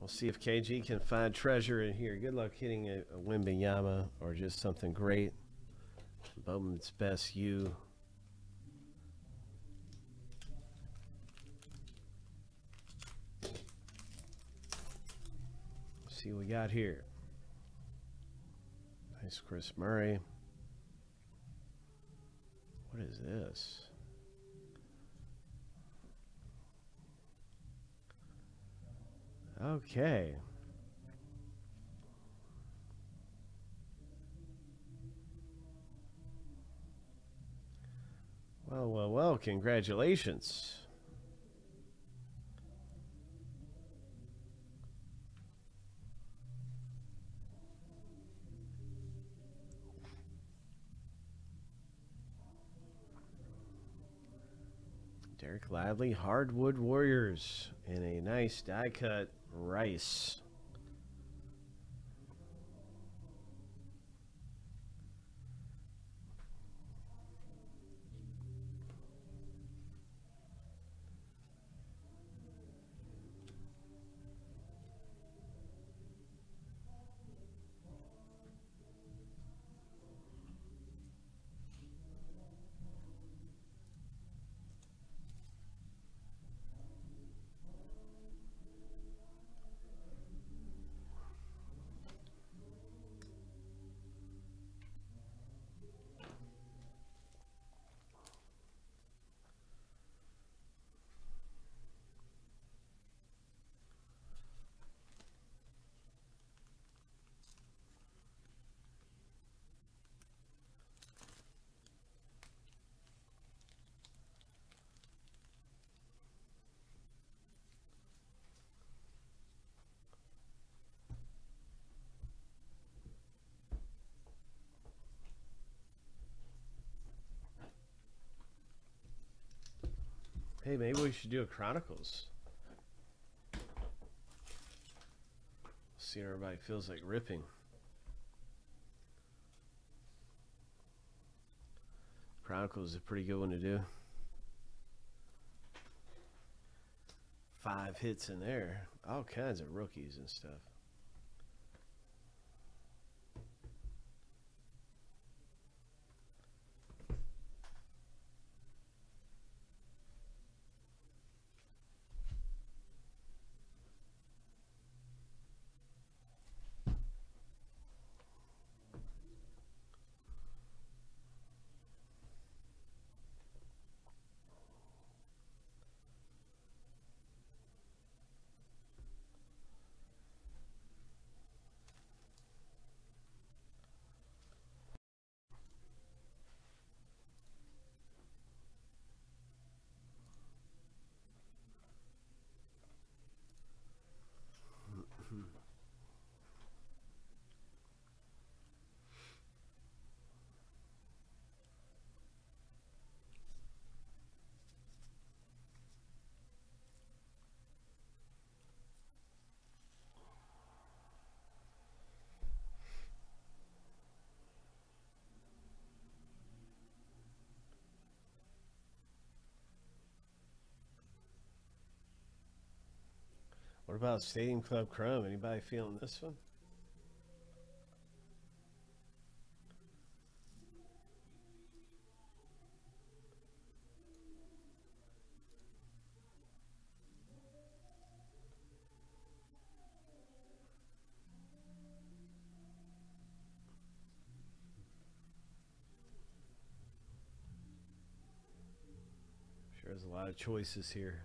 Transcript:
We'll see if KG can find treasure in here. Good luck hitting a, a Wembanyama or just something great. Bowman's best you. see what we got here. Nice Kris Murray. What is this? Okay. Well, well, well, congratulations. Dereck Lively, Hardwood Warriors, in a nice die cut rice. Hey, maybe we should do a Chronicles. See what everybody feels like ripping. Chronicles is a pretty good one to do. Five hits in there. All kinds of rookies and stuff. What about Stadium Club Chrome? Anybody feeling this one? Sure, there's a lot of choices here.